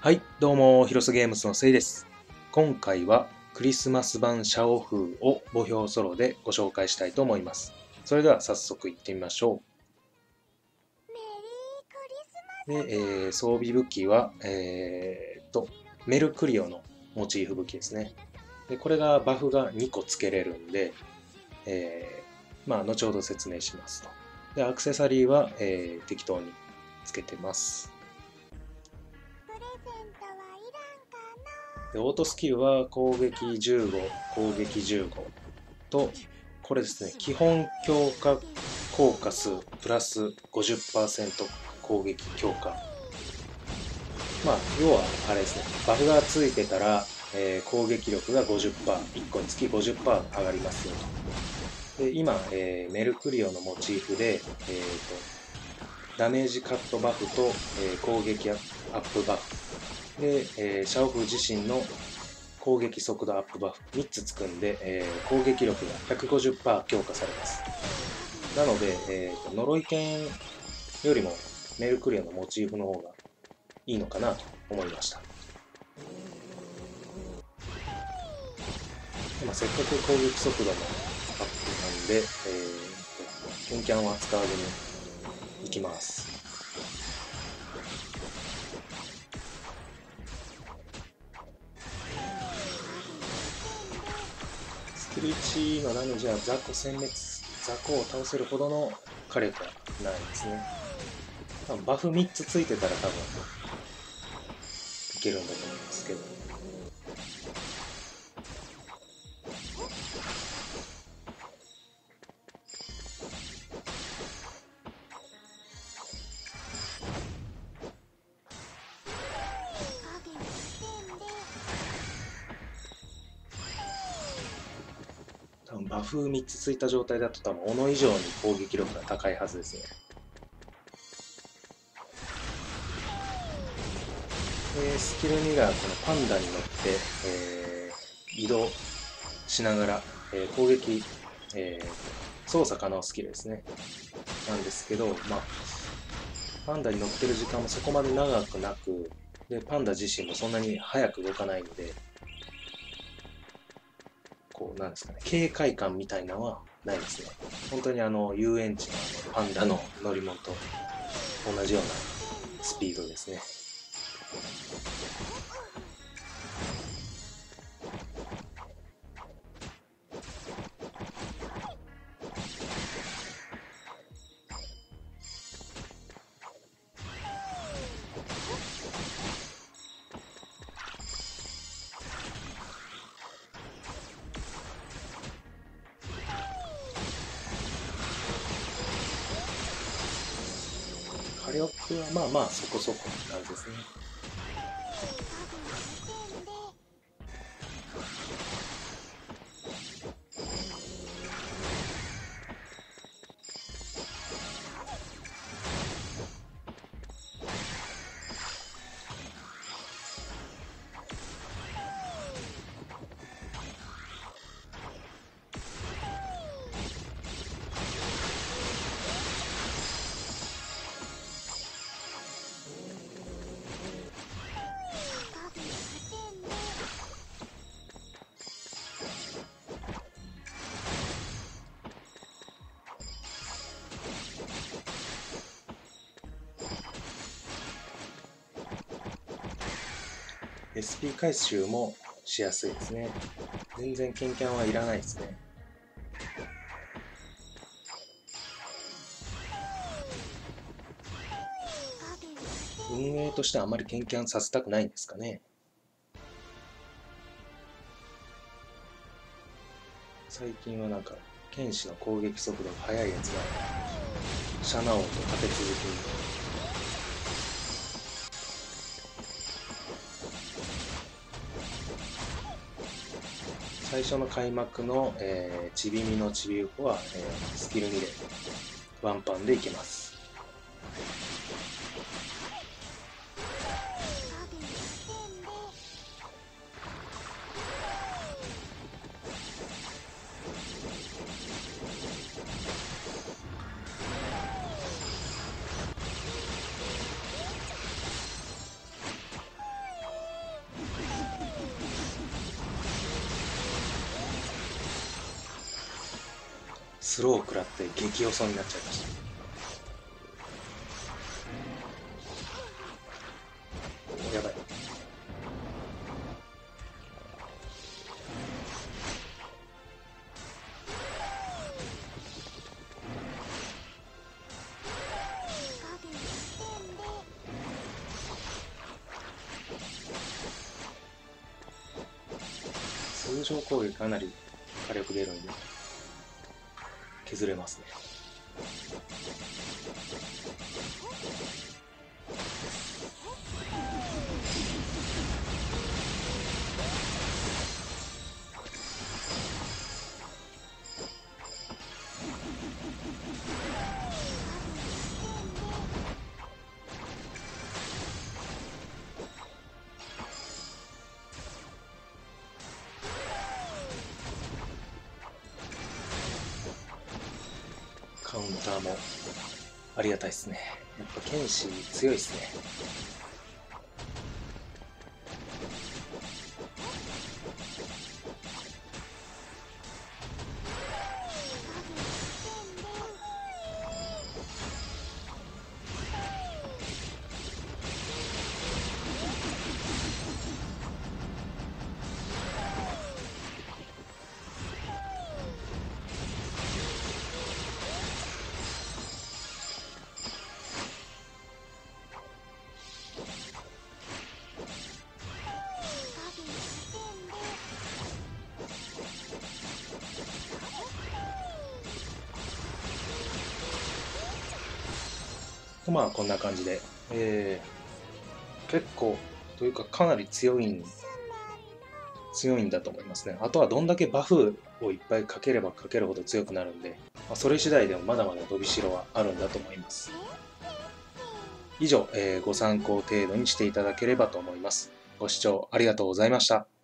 はい、どうも、広瀬ゲームズのせいです。今回はクリスマス版シャオフーを墓標ソロでご紹介したいと思います。それでは早速行ってみましょう。で、えー装備武器は、えーっと、メルクリオのモチーフ武器ですね。で、これがバフが2個つけれるんで、えーまあ、後ほど説明しますと。で、アクセサリーは、えー適当につけてます。でオートスキルは攻撃15、攻撃15と、これですね、基本強化効果数プラス50%攻撃強化。まあ、要はあれですね、バフがついてたら、えー攻撃力が50%、1個につき50%上がりますよと。で、今、えーメルクリオのモチーフで、えーと、ダメージカットバフと、えー攻撃アップバフで、えーシャオフ自身の攻撃速度アップバフ3つつくんで、えー攻撃力が150%強化されます。なので、えーと呪い剣よりもメルクリオのモチーフの方がいいのかなと思いました。せっかく攻撃速度のアップなんで、えーと、ケンキャンは使わずにいきます。クル1のダメージは雑魚殲滅、雑魚を倒せるほどの火力はないですね。多分バフ3つついてたら多分いけるんだと思いますけど。バフ3つついた状態だと多分斧以上に攻撃力が高いはずですね。でスキル2がこのパンダに乗って、えー移動しながら、えー攻撃、えー操作可能スキルですね。なんですけど、まあ、パンダに乗ってる時間もそこまで長くなく、で、パンダ自身もそんなに速く動かないので、こう、なんですかね、警戒感みたいなのはないですね。本当にあの、遊園地のパンダの乗り物と同じようなスピードですね。火力はまあまあそこそこって感じですね。SP 回収もしやすいですね。全然ケンキャンはいらないですね。運営としてはあまりケンキャンさせたくないんですかね。最近はなんか、剣士の攻撃速度が速いやつが、シャナ王と立て続けに最初の開幕の、えー、ちびみのちびうこは、えースキル2でワンパンでいきます。スロー食らって激遅になっちゃいました。やばい。通常攻撃かなり火力出るんで。削れますね。カウンターもありがたいですね。やっぱ剣士強いですね。まあこんな感じで、えー、結構というかかなり強いん強いんだと思いますね。あとはどんだけバフをいっぱいかければかけるほど強くなるんで、まあ、それ次第でもまだまだ伸びしろはあるんだと思います。以上、えー、ご参考程度にしていただければと思います。ご視聴ありがとうございました。